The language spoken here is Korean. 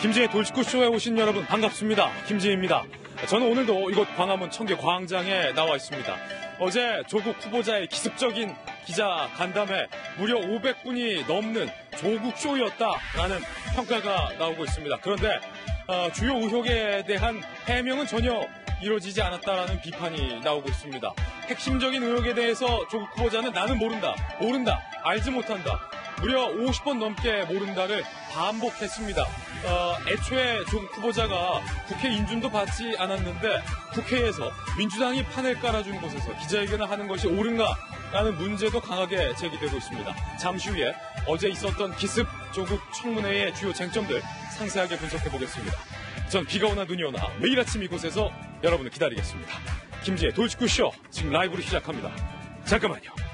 김지의 돌직구쇼에 오신 여러분 반갑습니다. 김지혜입니다. 저는 오늘도 이곳 광화문 청계 광장에 나와 있습니다. 어제 조국 후보자의 기습적인 기자 간담회 무려 500분이 넘는 조국 쇼였다라는 평가가 나오고 있습니다. 그런데 어, 주요 의혹에 대한 해명은 전혀 이루어지지 않았다라는 비판이 나오고 있습니다. 핵심적인 의혹에 대해서 조국 후보자는 나는 모른다, 모른다, 알지 못한다. 무려 50번 넘게 모른다를 반복했습니다. 어, 애초에 조국 후보자가 국회 인준도 받지 않았는데 국회에서 민주당이 판을 깔아준 곳에서 기자회견을 하는 것이 옳은가라는 문제도 강하게 제기되고 있습니다. 잠시 후에 어제 있었던 기습 조국 청문회의 주요 쟁점들 상세하게 분석해 보겠습니다. 전 비가 오나 눈이 오나 매일 아침 이곳에서 여러분을 기다리겠습니다. 김지의 돌직구쇼 지금 라이브로 시작합니다. 잠깐만요.